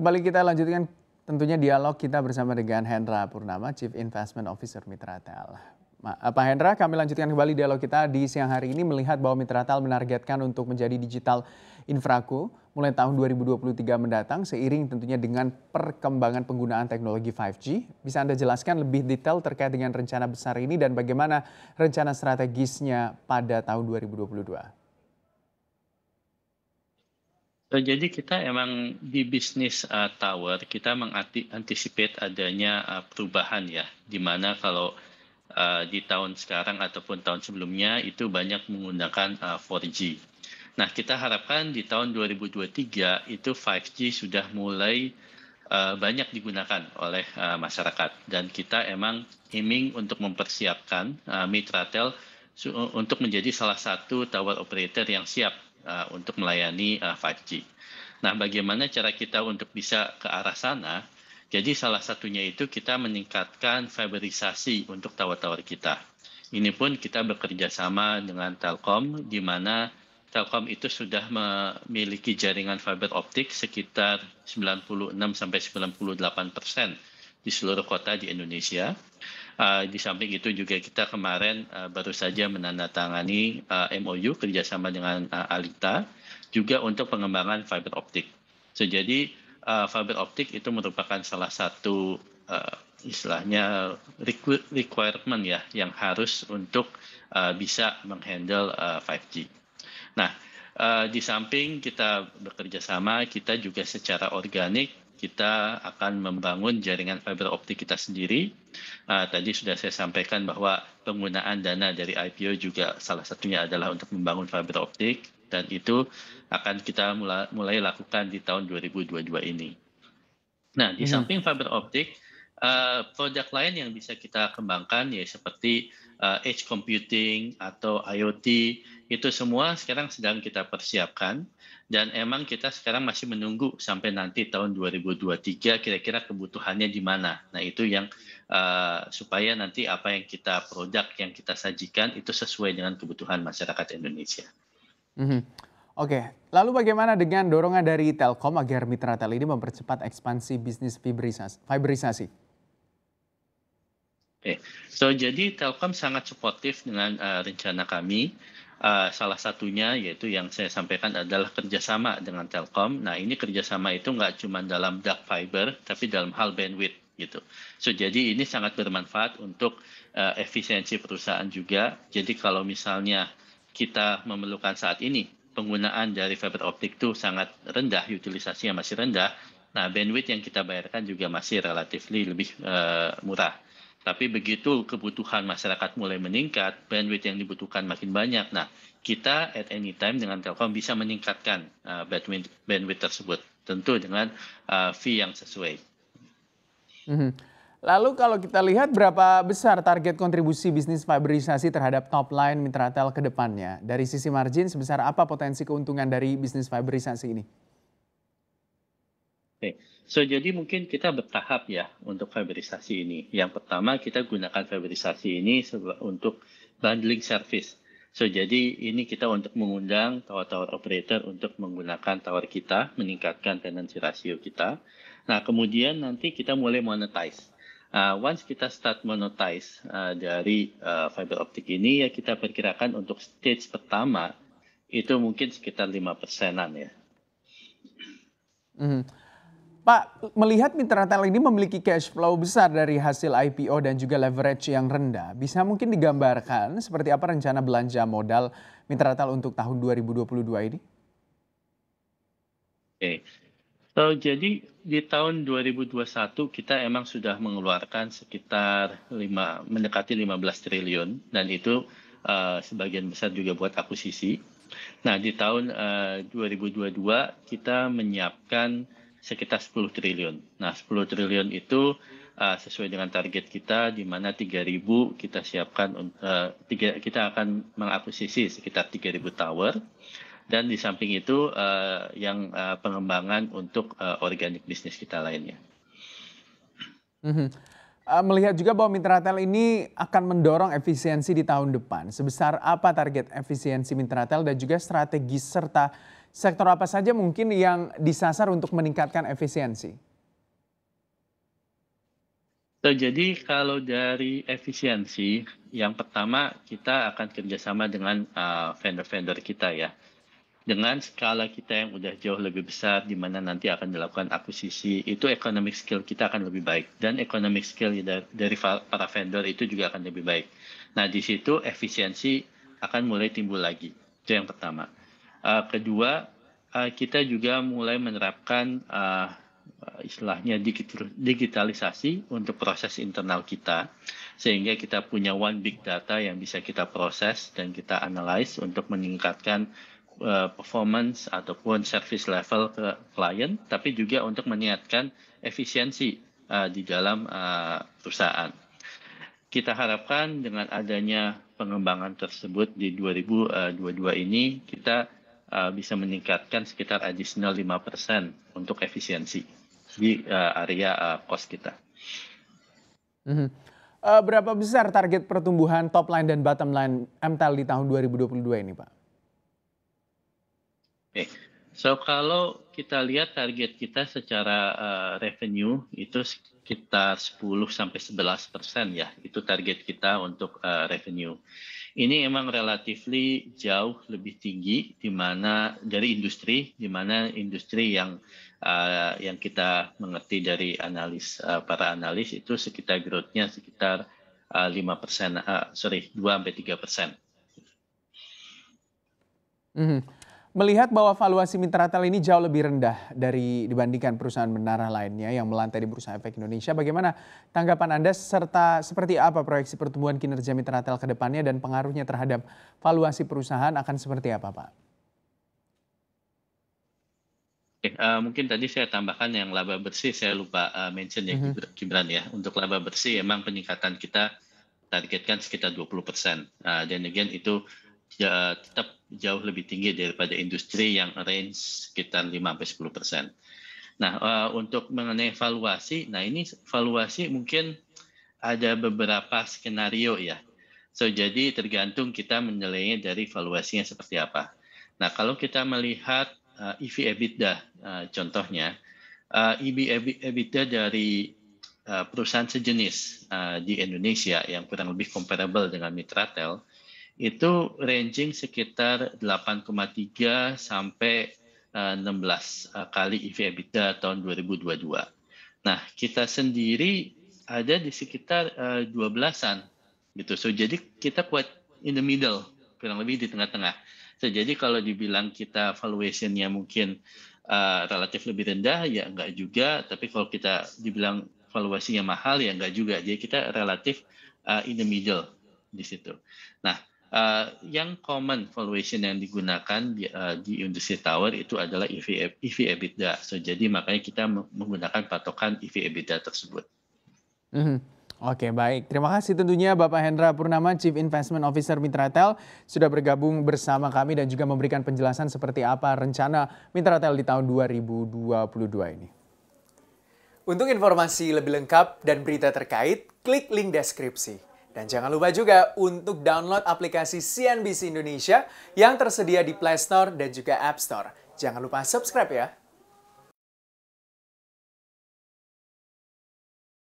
Kembali kita lanjutkan tentunya dialog kita bersama dengan Hendra Purnama, Chief Investment Officer Mitratel. Eh, Pak Hendra, kami lanjutkan kembali dialog kita di siang hari ini melihat bahwa Mitratel menargetkan untuk menjadi digital infraku mulai tahun 2023 mendatang seiring tentunya dengan perkembangan penggunaan teknologi 5G. Bisa Anda jelaskan lebih detail terkait dengan rencana besar ini dan bagaimana rencana strategisnya pada tahun 2022? Jadi kita emang di bisnis uh, tower kita mengantisipasi adanya uh, perubahan ya, di mana kalau uh, di tahun sekarang ataupun tahun sebelumnya itu banyak menggunakan uh, 4G. Nah, kita harapkan di tahun 2023 itu 5G sudah mulai uh, banyak digunakan oleh uh, masyarakat dan kita emang aiming untuk mempersiapkan uh, Mitratel untuk menjadi salah satu tower operator yang siap uh, untuk melayani uh, 5G. Nah, bagaimana cara kita untuk bisa ke arah sana? Jadi salah satunya itu kita meningkatkan fiberisasi untuk tower-tower kita. Ini pun kita bekerja sama dengan Telkom, di mana Telkom itu sudah memiliki jaringan fiber optik sekitar 96 sampai 98 persen di seluruh kota di Indonesia. Uh, di samping itu juga kita kemarin uh, baru saja menandatangani uh, MOU kerjasama dengan uh, Alita juga untuk pengembangan fiber optik. So, jadi uh, fiber optik itu merupakan salah satu uh, istilahnya requirement ya yang harus untuk uh, bisa menghandle uh, 5G. Nah, uh, di samping kita bekerja sama, kita juga secara organik kita akan membangun jaringan fiber optik kita sendiri. Uh, tadi sudah saya sampaikan bahwa penggunaan dana dari IPO juga salah satunya adalah untuk membangun fiber optik dan itu akan kita mulai, mulai lakukan di tahun 2022 ini. Nah, di hmm. samping fiber optik, uh, produk lain yang bisa kita kembangkan ya seperti uh, edge computing atau IoT itu semua sekarang sedang kita persiapkan dan emang kita sekarang masih menunggu sampai nanti tahun 2023 kira-kira kebutuhannya di mana. Nah itu yang uh, supaya nanti apa yang kita produk yang kita sajikan itu sesuai dengan kebutuhan masyarakat Indonesia. Mm-hmm. Oke, lalu bagaimana dengan dorongan dari Telkom agar mitra tel ini mempercepat ekspansi bisnis fiberisasi? Oke, so jadi Telkom sangat suportif dengan uh, rencana kami. Uh, salah satunya yaitu yang saya sampaikan adalah kerjasama dengan Telkom. Nah ini kerjasama itu nggak cuma dalam dark fiber, tapi dalam hal bandwidth gitu. So jadi ini sangat bermanfaat untuk uh, efisiensi perusahaan juga. Jadi kalau misalnya kita memerlukan saat ini penggunaan dari fiber optik itu sangat rendah, utilisasinya masih rendah. Nah, bandwidth yang kita bayarkan juga masih relatif lebih uh, murah. Tapi begitu kebutuhan masyarakat mulai meningkat, bandwidth yang dibutuhkan makin banyak. Nah, kita at any time dengan Telkom bisa meningkatkan uh, bandwidth, tersebut, tentu dengan uh, fee yang sesuai. -hmm. Lalu kalau kita lihat berapa besar target kontribusi bisnis fiberisasi terhadap top line Mitratel ke depannya? Dari sisi margin sebesar apa potensi keuntungan dari bisnis fiberisasi ini? Oke, so jadi mungkin kita bertahap ya untuk fiberisasi ini. Yang pertama kita gunakan fiberisasi ini untuk bundling service. So jadi ini kita untuk mengundang tower-tower operator untuk menggunakan tower kita, meningkatkan tenancy ratio kita. Nah kemudian nanti kita mulai monetize uh, once kita start monetize uh, dari uh, fiber optik ini ya kita perkirakan untuk stage pertama itu mungkin sekitar lima persenan ya. Mm. Pak, melihat Mitratel ini memiliki cash flow besar dari hasil IPO dan juga leverage yang rendah, bisa mungkin digambarkan seperti apa rencana belanja modal Mitratel untuk tahun 2022 ini? Oke, okay. So, jadi di tahun 2021 kita emang sudah mengeluarkan sekitar 5, mendekati 15 triliun dan itu uh, sebagian besar juga buat akuisisi. Nah, di tahun uh, 2022 kita menyiapkan sekitar 10 triliun. Nah, 10 triliun itu uh, sesuai dengan target kita di mana 3000 kita siapkan uh, tiga, kita akan mengakuisisi sekitar 3000 tower dan di samping itu uh, yang uh, pengembangan untuk uh, organik bisnis kita lainnya. Mm-hmm. Uh, melihat juga bahwa Mitratel ini akan mendorong efisiensi di tahun depan. Sebesar apa target efisiensi Mitratel dan juga strategi serta sektor apa saja mungkin yang disasar untuk meningkatkan efisiensi? Jadi kalau dari efisiensi, yang pertama kita akan kerjasama dengan uh, vendor-vendor kita ya. Dengan skala kita yang udah jauh lebih besar, di mana nanti akan dilakukan akuisisi, itu economic skill kita akan lebih baik. Dan economic skill dari para vendor itu juga akan lebih baik. Nah, di situ efisiensi akan mulai timbul lagi. Itu yang pertama. Uh, kedua, uh, kita juga mulai menerapkan uh, istilahnya digitalisasi untuk proses internal kita sehingga kita punya one big data yang bisa kita proses dan kita analyze untuk meningkatkan uh, performance ataupun service level ke klien tapi juga untuk meningkatkan efisiensi uh, di dalam uh, perusahaan. Kita harapkan dengan adanya pengembangan tersebut di 2022 ini kita uh, bisa meningkatkan sekitar additional 5% untuk efisiensi di uh, area uh, cost kita. Mm-hmm. Uh, berapa besar target pertumbuhan top line dan bottom line MTEL di tahun 2022 ini, Pak? Oke, okay. So kalau kita lihat target kita secara uh, revenue itu sekitar 10 sampai 11 persen ya, itu target kita untuk uh, revenue. Ini emang relatifly jauh lebih tinggi di mana dari industri, di mana industri yang uh, yang kita mengerti dari analis uh, para analis itu sekitar growth-nya sekitar uh, 5 persen, uh, sorry 2 sampai 3 persen. Mm -hmm. Melihat bahwa valuasi Mitratel ini jauh lebih rendah dari dibandingkan perusahaan menara lainnya yang melantai di Bursa Efek Indonesia, bagaimana tanggapan Anda serta seperti apa proyeksi pertumbuhan kinerja Mitratel ke depannya dan pengaruhnya terhadap valuasi perusahaan akan seperti apa, Pak? Oke, uh, mungkin tadi saya tambahkan yang laba bersih saya lupa uh, mention ya mm -hmm. Gibran ya. Untuk laba bersih emang peningkatan kita targetkan sekitar 20 persen. Uh, dan again itu ya, tetap jauh lebih tinggi daripada industri yang range sekitar 5-10 persen. Nah, uh, untuk mengenai valuasi, nah ini valuasi mungkin ada beberapa skenario ya. So, jadi tergantung kita menilainya dari valuasinya seperti apa. Nah, kalau kita melihat uh, EV EBITDA, uh, contohnya, uh, EV EBITDA dari uh, perusahaan sejenis uh, di Indonesia yang kurang lebih comparable dengan Mitratel, itu ranging sekitar 8,3 sampai 16 eh, eh, kali EV EBITDA tahun 2022. Nah, kita sendiri ada di sekitar 12-an eh, gitu. So jadi kita kuat in the middle, kurang lebih di tengah-tengah. So jadi kalau dibilang kita valuationnya mungkin uh, relatif lebih rendah ya enggak juga, tapi kalau kita dibilang valuasinya mahal ya enggak juga. Jadi kita relatif uh, in the middle di situ. Nah, Uh, yang common valuation yang digunakan di, uh, di industri tower itu adalah EV, EV EBITDA. So, jadi makanya kita menggunakan patokan EV EBITDA tersebut. Mm -hmm. Oke baik, terima kasih tentunya Bapak Hendra Purnama, Chief Investment Officer Mitratel sudah bergabung bersama kami dan juga memberikan penjelasan seperti apa rencana Mitratel di tahun 2022 ini. Untuk informasi lebih lengkap dan berita terkait, klik link deskripsi. Dan jangan lupa juga untuk download aplikasi CNBC Indonesia yang tersedia di Play Store dan juga App Store. Jangan lupa subscribe ya.